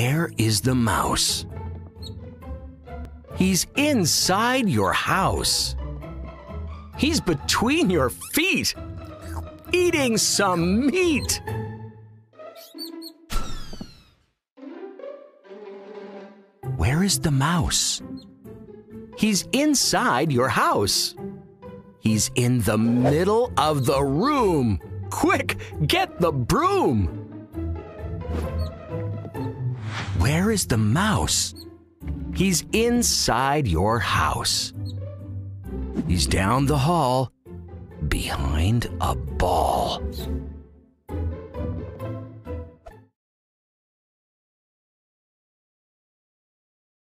Where is the mouse? He's inside your house. He's between your feet, eating some meat. Where is the mouse? He's inside your house. He's in the middle of the room. Quick, get the broom. Where is the mouse? He's inside your house. He's down the hall behind a ball.